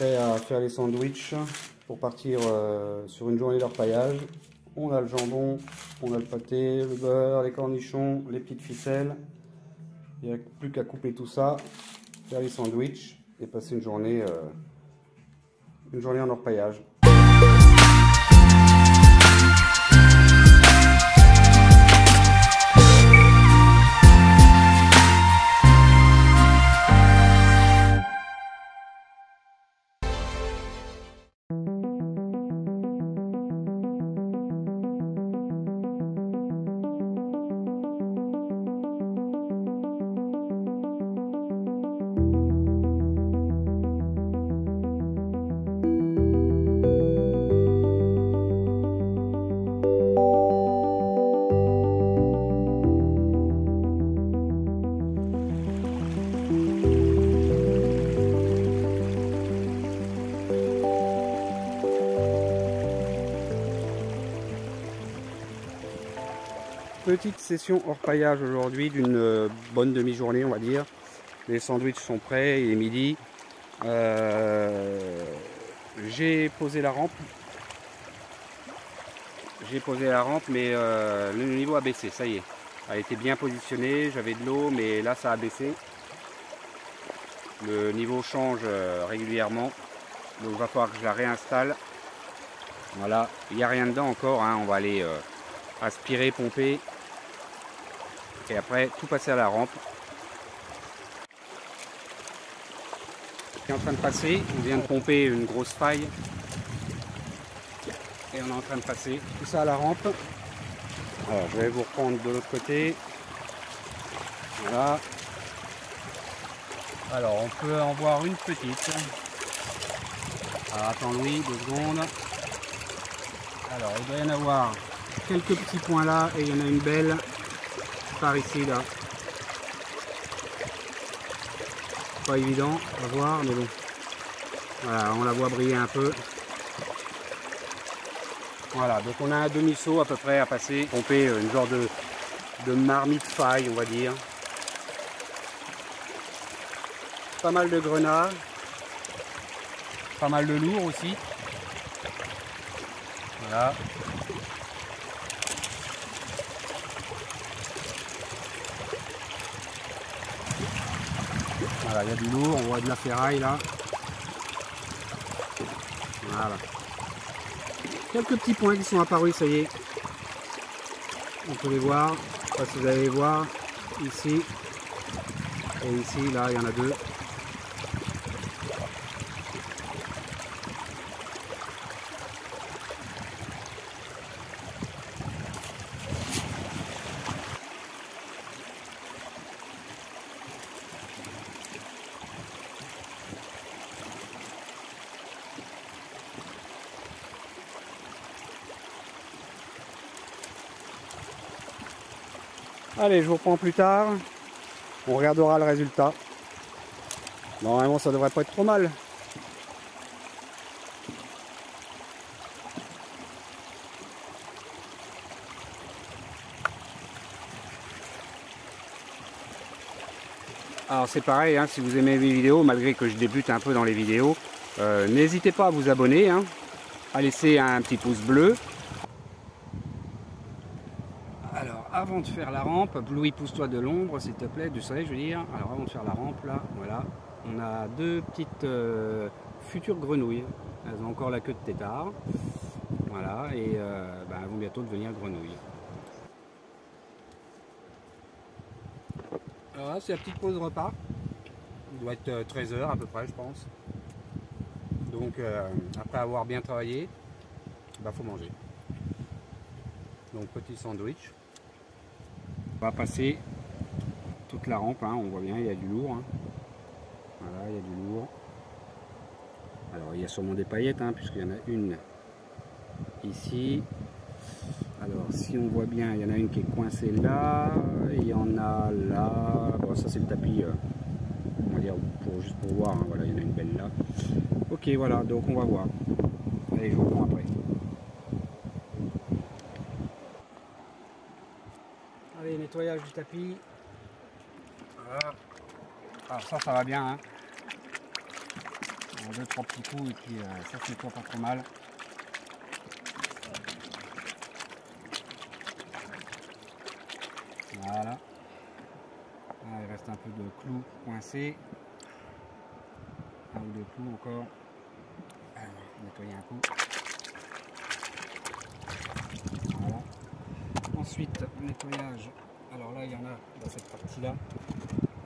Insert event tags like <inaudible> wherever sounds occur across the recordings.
prêt à faire les sandwichs pour partir euh, sur une journée d'orpaillage. On a le jambon, on a le pâté, le beurre, les cornichons, les petites ficelles. Il n'y a plus qu'à couper tout ça, faire les sandwichs et passer une journée, euh, une journée en orpaillage. Petite session hors paillage aujourd'hui d'une euh, bonne demi-journée on va dire. Les sandwichs sont prêts, il est midi. Euh, j'ai posé la rampe. J'ai posé la rampe mais euh, le niveau a baissé, ça y est. Elle était bien positionnée, j'avais de l'eau mais là ça a baissé. Le niveau change régulièrement. Donc il va falloir que je la réinstalle. Voilà, il n'y a rien dedans encore, hein. on va aller aspirer, pomper et après tout passer à la rampe. est en train de passer, on vient de pomper une grosse faille et on est en train de passer tout ça à la rampe. Alors je vais vous reprendre de l'autre côté. Voilà. Alors on peut en voir une petite. Attends Louis, deux secondes. Alors il doit y en avoir quelques petits points là et il y en a une belle ici là. Pas évident à voir mais bon. Voilà, on la voit briller un peu. Voilà, donc on a un demi-saut à peu près à passer, pomper une genre de, de marmite faille on va dire. Pas mal de grenades, pas mal de lourd aussi. Voilà, Voilà, il y a du lourd, on voit de la ferraille là. Voilà. Quelques petits points qui sont apparus, ça y est. On peut voir. Je sais pas si vous allez voir. Ici. Et ici, là, il y en a deux. Allez, je vous reprends plus tard. On regardera le résultat. Normalement, ça devrait pas être trop mal. Alors c'est pareil, hein, si vous aimez mes vidéos, malgré que je débute un peu dans les vidéos, euh, n'hésitez pas à vous abonner, hein, à laisser un petit pouce bleu, avant de faire la rampe, Louis pousse-toi de l'ombre s'il te plaît, du soleil je veux dire. Alors avant de faire la rampe là, voilà, on a deux petites euh, futures grenouilles. Elles ont encore la queue de tétard. Voilà, et euh, ben, elles vont bientôt devenir grenouilles. Alors là c'est la petite pause repas. Il doit être 13h euh, à peu près je pense. Donc après avoir bien travaillé, il bah, faut manger. Donc petit sandwich. On va passer toute la rampe, hein, on voit bien, il y a du lourd. Hein. Voilà, il y a du lourd. Alors il y a sûrement des paillettes, hein, puisqu'il y en a une ici. Alors si on voit bien, il y en a une qui est coincée là, il y en a là. Bon ça c'est le tapis, euh, on va dire pour, juste pour voir, voilà, il y en a une belle là. Ok voilà, donc on va voir. Allez, je vous reprends après. Nettoyage du tapis. Alors ça, ça va bien. Hein. deux trois petits coups et puis euh, ça se nettoie pas trop mal. Voilà. Ah, il reste un peu de clous coincés. Un ou deux clous encore. Alors, nettoyer un coup. Voilà. Ensuite, nettoyage. Alors là, il y en a dans cette partie-là.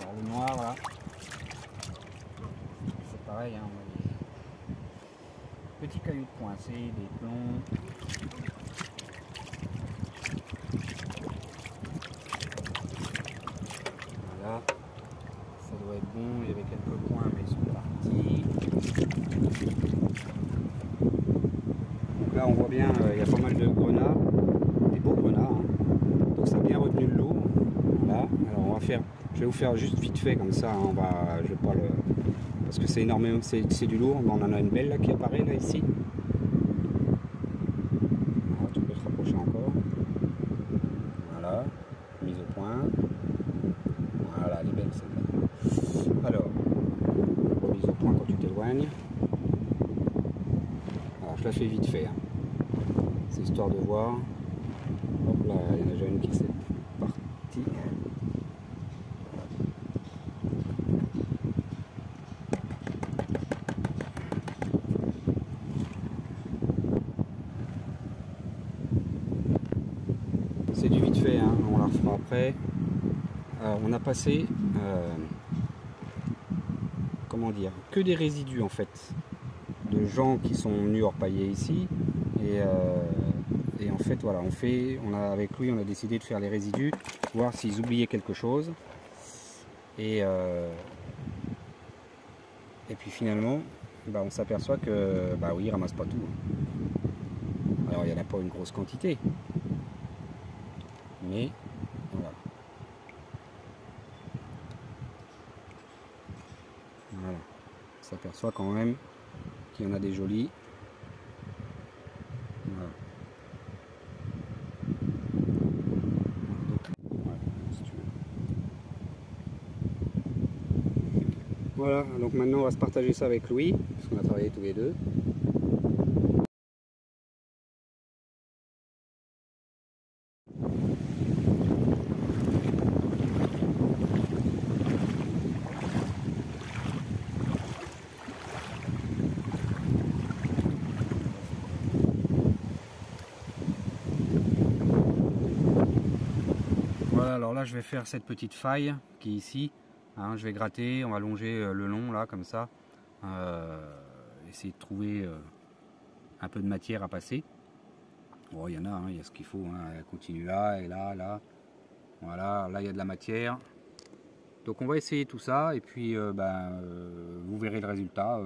Alors le noir, là. C'est pareil, hein, on a des petits cailloux coincés, des plombs. Voilà. Ça doit être bon. Il y avait quelques points, mais ils sont partis. Donc là, on voit bien, euh, il y a pas mal de grenats, des beaux grenats. hein. Donc ça a bien retenu le lot. Voilà. Alors on faire, je vais vous faire juste vite fait comme ça. On va, je vais pas le, parce que c'est énormément, c'est du lourd. Mais on en a une belle là qui apparaît là ici. Tu peux te rapprocher encore. Voilà, mise au point. Voilà, elle est belle celle-là. Alors, remise au point quand tu t'éloignes. Alors, je la fais vite fait. hein. C'est histoire de voir. Là, il y en a déjà une qui s'est partie. C'est du vite fait, hein, on la Alors, on a passé, euh, comment dire, que des résidus en fait, de gens qui sont venus orpailler ici. Et, euh, et en fait, voilà, on fait, on a, avec lui, on a décidé de faire les résidus, voir s'ils oubliaient quelque chose. Et, euh, puis finalement, bah, on s'aperçoit que, bah oui, ils ramassent pas tout. Alors, il n'y en a pas une grosse quantité. Mais voilà. Voilà. On s'aperçoit quand même qu'il y en a des jolis. Voilà. Donc. Voilà, donc maintenant on va se partager ça avec Louis, parce qu'on a travaillé tous les deux. Alors là je vais faire cette petite faille qui est ici. Hein, je vais gratter, on va longer euh, le long là comme ça. Euh, essayer de trouver euh, un peu de matière à passer. Bon, il y en a, hein, il y a ce qu'il faut. Hein. Elle continue là et là, là. Voilà, là il y a de la matière. Donc on va essayer tout ça et puis ben, vous verrez le résultat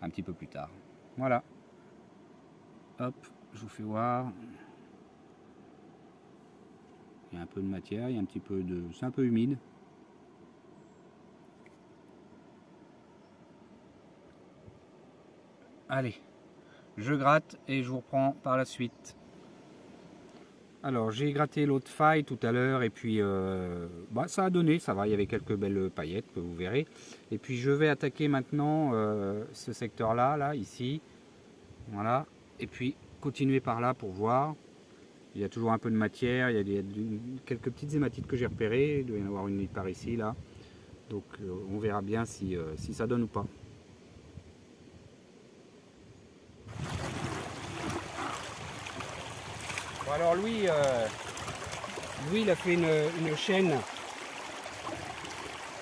un petit peu plus tard. Voilà. Hop, je vous fais voir. Il y a un peu de matière, il y a un petit peu de. C'est un peu humide. Allez, je gratte et je vous reprends par la suite. Alors j'ai gratté l'autre faille tout à l'heure et puis euh, bah, ça a donné, ça va, il y avait quelques belles paillettes que vous verrez. Et puis je vais attaquer maintenant euh, ce secteur là, là, ici. Voilà. Et puis continuer par là pour voir. Il y a toujours un peu de matière, il y a, des- quelques petites hématites que j'ai repérées, il doit y en avoir une par ici là. Donc euh, on verra bien si, euh, si ça donne ou pas. Bon alors lui, euh, lui il a fait une, une chaîne,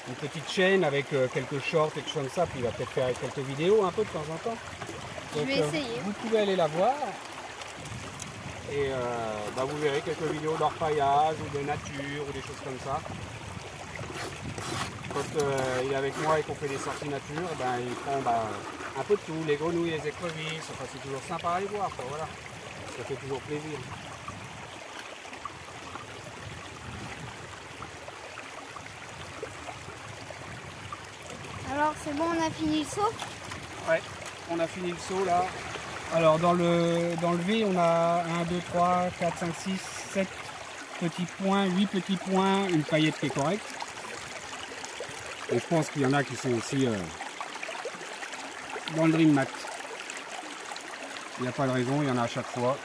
une petite chaîne avec euh, quelques shorts et quelque chose comme ça, puis il va peut-être faire quelques vidéos un peu de temps en temps. Je vais euh, essayer. Vous pouvez aller la voir et euh, bah, vous verrez quelques vidéos d'orpaillage ou de nature ou des choses comme ça. Quand euh, il est avec moi et qu'on fait des sorties nature, ben, il prend bah, un peu de tout, les grenouilles, les écrevisses, enfin, c'est toujours sympa à aller voir, quoi, voilà. ça fait toujours plaisir. Alors c'est bon, on a fini le saut? Ouais, on a fini le saut là. Alors dans le, dans le V, on a 1, 2, 3, 4, 5, 6, 7 petits points, 8 petits points, une paillette qui est correcte. Et je pense qu'il y en a qui sont aussi, euh, dans le Dream Mat. Il n'y a pas de raison, il y en a à chaque fois.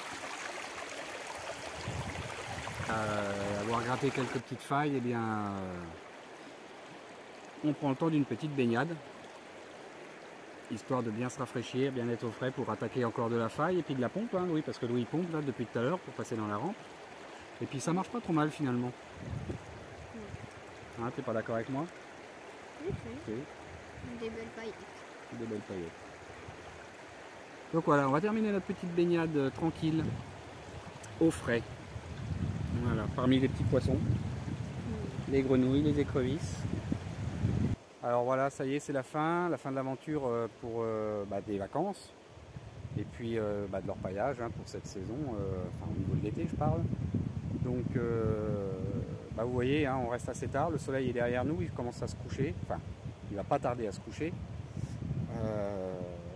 Euh, avoir gratté quelques petites failles, eh bien, euh, on prend le temps d'une petite baignade, histoire de bien se rafraîchir, bien être au frais pour attaquer encore de la faille et puis de la pompe, hein, oui, parce que Louis pompe là depuis tout à l'heure pour passer dans la rampe. Et puis ça marche pas trop mal finalement. Hein, T'es pas d'accord avec moi? Oui, Oui, Des belles paillettes. des belles paillettes. Donc voilà, on va terminer notre petite baignade euh, tranquille, au frais. Voilà, parmi les petits poissons, les grenouilles, les écrevisses. Alors voilà, ça y est, c'est la fin, la fin de l'aventure euh, pour euh, bah, des vacances. Et puis euh, bah, de leur paillage hein, pour cette saison, enfin au niveau de l'été je parle. Donc bah, vous voyez, hein, on reste assez tard, le soleil est derrière nous, il commence à se coucher, enfin il va pas tarder à se coucher.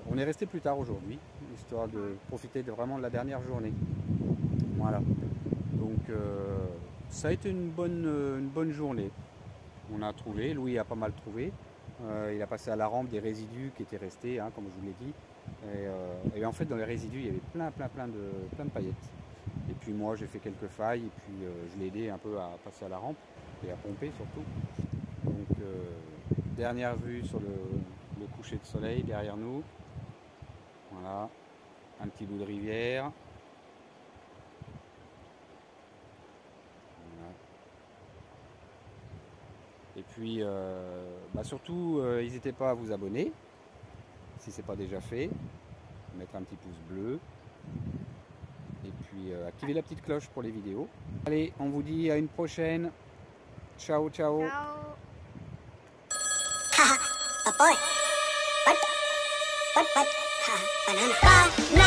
On est resté plus tard aujourd'hui, histoire de profiter vraiment de la dernière journée. Voilà. Donc ça a été une bonne, une bonne journée. On a trouvé, Louis a pas mal trouvé. Euh, il a passé à la rampe des résidus qui étaient restés, hein, comme je vous l'ai dit. Et, euh, et en fait, dans les résidus, il y avait plein, plein, plein de, plein de paillettes. Et puis moi, j'ai fait quelques failles et puis euh, je l'ai aidé un peu à passer à la rampe et à pomper surtout. Donc, dernière vue sur le coucher de soleil derrière nous. Voilà, un petit bout de rivière. Puis, euh, bah surtout, euh, n'hésitez pas à vous abonner, si ce n'est pas déjà fait. Mettre un petit pouce bleu. Et puis, euh, activer la petite cloche pour les vidéos. Allez, on vous dit à une prochaine. Ciao, ciao. Ciao. <laughs> a boy. What? the- What? What? Ha, banana. Banana.